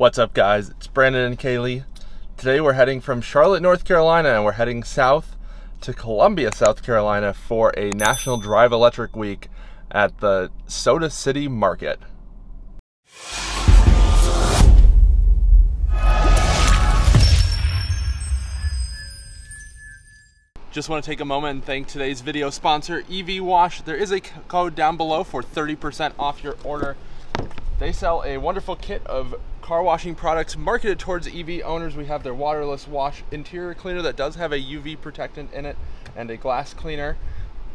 What's up, guys? It's Branden and Kalie. Today we're heading from Charlotte, North Carolina, and we're heading south to Columbia, South Carolina for a National Drive Electric Week at the Soda City Market. Just want to take a moment and thank today's video sponsor, EV Wash. There is a code down below for 30% off your order. They sell a wonderful kit of car washing products marketed towards EV owners. We have their waterless wash interior cleaner that does have a UV protectant in it and a glass cleaner.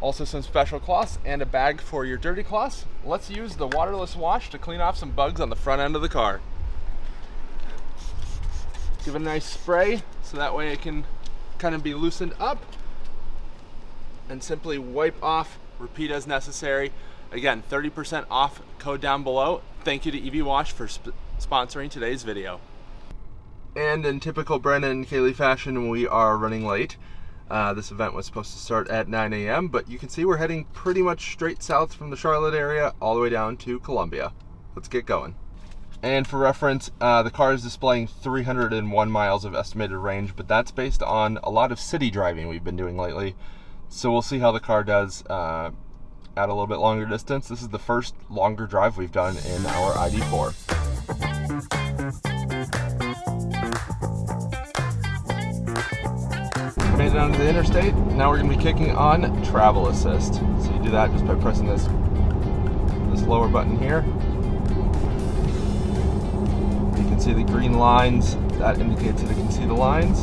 Also some special cloths and a bag for your dirty cloths. Let's use the waterless wash to clean off some bugs on the front end of the car. Give it a nice spray so that way it can kind of be loosened up and simply wipe off, repeat as necessary. Again, 30% off code down below. Thank you to EV Wash for sponsoring today's video. And in typical Branden and Kalie fashion, we are running late. Uh, this event was supposed to start at 9 a.m., but you can see we're heading pretty much straight south from the Charlotte area all the way down to Columbia. Let's get going. And for reference, uh, the car is displaying 301 miles of estimated range, but that's based on a lot of city driving we've been doing lately. So we'll see how the car does uh, at a little bit longer distance. This is the first longer drive we've done in our ID4. Made it onto the interstate. Now we're to be kicking on travel assist. So you do that just by pressing this this lower button here. You can see the green lines. That indicates that it can see the lines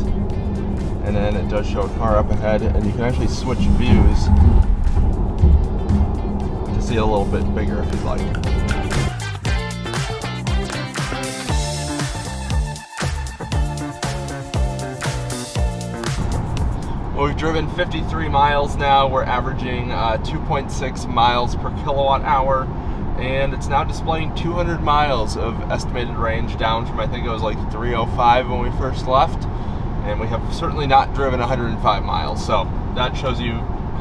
and then it does show a car up ahead and you can actually switch views to see a little bit bigger if you'd like. We've driven 53 miles now. We're averaging uh, 2.6 miles per kilowatt hour and it's now displaying 200 miles of estimated range down from I think it was like 305 when we first left and we have certainly not driven 105 miles. So that shows you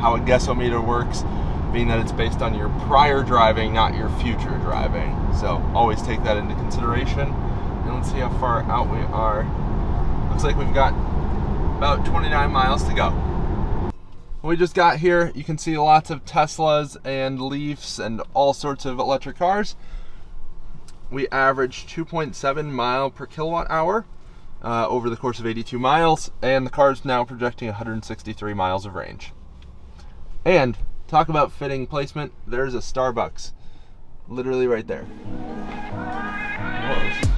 how a guessometer works, being that it's based on your prior driving, not your future driving. So always take that into consideration. And let's see how far out we are. Looks like we've got about 29 miles to go. We just got here, you can see lots of Teslas and Leafs and all sorts of electric cars. We averaged 2.7 mile per kilowatt hour uh, over the course of 82 miles, and the car is now projecting 163 miles of range. And talk about fitting placement, there's a Starbucks literally right there. Whoa.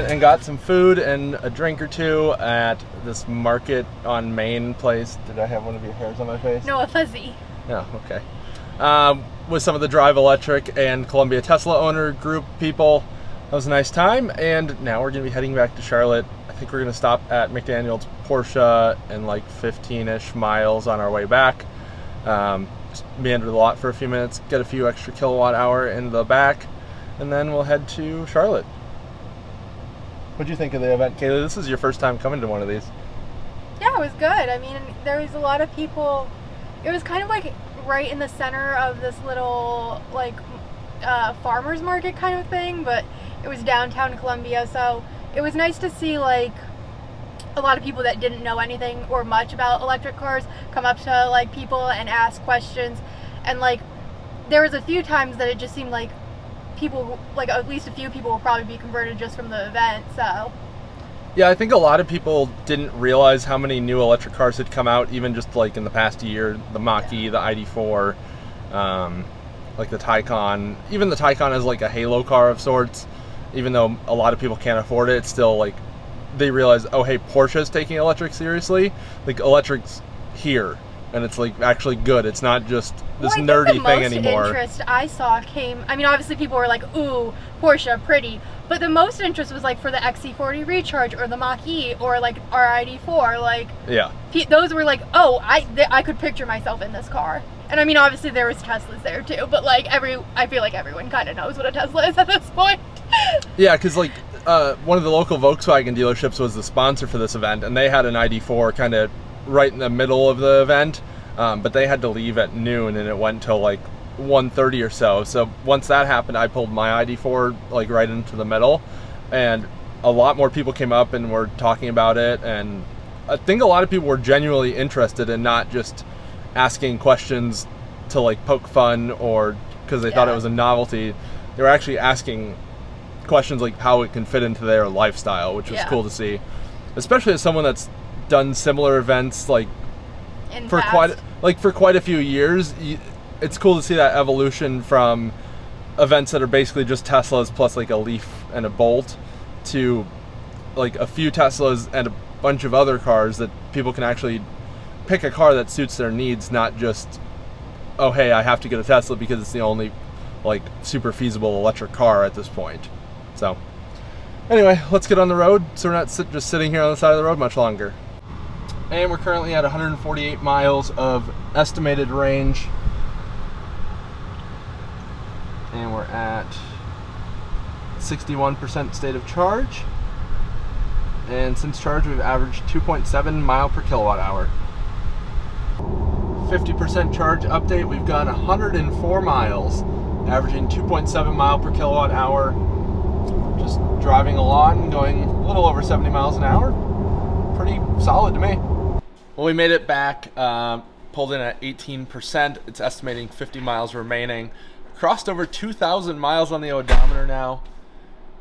Went and got some food and a drink or two at this market on Main place. Did I have one of your hairs on my face? No, a fuzzy. No, okay. Um, with some of the Drive Electric and Columbia Tesla owner group people. That was a nice time, and now we're going to be heading back to Charlotte. I think we're going to stop at McDaniel's Porsche in like 15-ish miles on our way back. Um, meander the lot for a few minutes, get a few extra kilowatt hour in the back, and then we'll head to Charlotte. What do you think of the event, Kalie? This is your first time coming to one of these. Yeah, it was good. I mean, there was a lot of people. It was kind of like right in the center of this little like uh, farmers market kind of thing, but it was downtown Columbia, so it was nice to see like a lot of people that didn't know anything or much about electric cars come up to like people and ask questions and like there was a few times that it just seemed like people like at least a few people will probably be converted just from the event so yeah i think a lot of people didn't realize how many new electric cars had come out even just like in the past year the mach-e yeah. the id4 um, like the taycan even the taycan is like a halo car of sorts even though a lot of people can't afford it it's still like they realize, oh hey, Porsche's taking electric seriously. Like electric's here, and it's like actually good. It's not just this well, nerdy thing anymore. The interest I saw came. I mean, obviously people were like, ooh, Porsche, pretty. But the most interest was like for the XC40 Recharge or the Mach E or like RID4. Like yeah, those were like, oh, I I could picture myself in this car. And I mean, obviously there was Teslas there too, but like every, I feel like everyone kind of knows what a Tesla is at this point. yeah, because like uh, one of the local Volkswagen dealerships was the sponsor for this event, and they had an ID4 kind of right in the middle of the event, um, but they had to leave at noon, and it went till like 1:30 or so. So once that happened, I pulled my ID4 like right into the middle, and a lot more people came up and were talking about it, and I think a lot of people were genuinely interested and not just asking questions to like poke fun or because they yeah. thought it was a novelty. They were actually asking questions like how it can fit into their lifestyle, which was yeah. cool to see, especially as someone that's done similar events like In for past. quite like for quite a few years. It's cool to see that evolution from events that are basically just Teslas plus like a Leaf and a Bolt to like a few Teslas and a bunch of other cars that people can actually pick a car that suits their needs, not just oh hey I have to get a Tesla because it's the only like super feasible electric car at this point. So, anyway, let's get on the road so we're not sit, just sitting here on the side of the road much longer. And we're currently at 148 miles of estimated range. And we're at 61% state of charge. And since charge, we've averaged 2.7 mile per kilowatt hour. 50% charge update, we've gone 104 miles, averaging 2.7 mile per kilowatt hour just driving along, going a little over 70 miles an hour. Pretty solid to me. Well, we made it back, uh, pulled in at 18%. It's estimating 50 miles remaining. Crossed over 2,000 miles on the odometer now.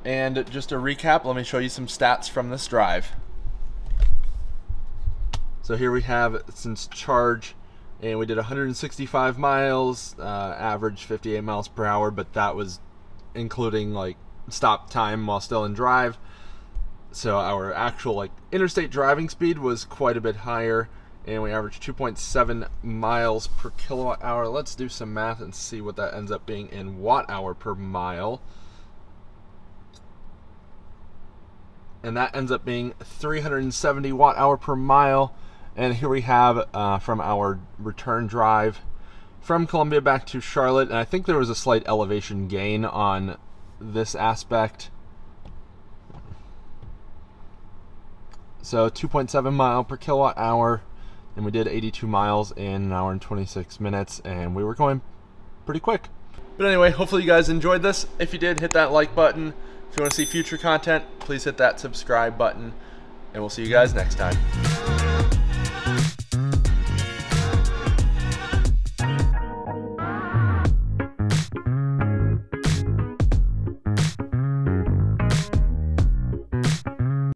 And just a recap, let me show you some stats from this drive. So here we have since charge, and we did 165 miles, uh, average 58 miles per hour, but that was including like stop time while still in drive. So our actual like interstate driving speed was quite a bit higher and we averaged 2.7 miles per kilowatt hour. Let's do some math and see what that ends up being in watt hour per mile. And that ends up being 370 watt hour per mile. And here we have uh, from our return drive from Columbia back to Charlotte. And I think there was a slight elevation gain on this aspect. So 2.7 mile per kilowatt hour, and we did 82 miles in an hour and 26 minutes, and we were going pretty quick. But anyway, hopefully you guys enjoyed this. If you did, hit that like button. If you want to see future content, please hit that subscribe button, and we'll see you guys next time.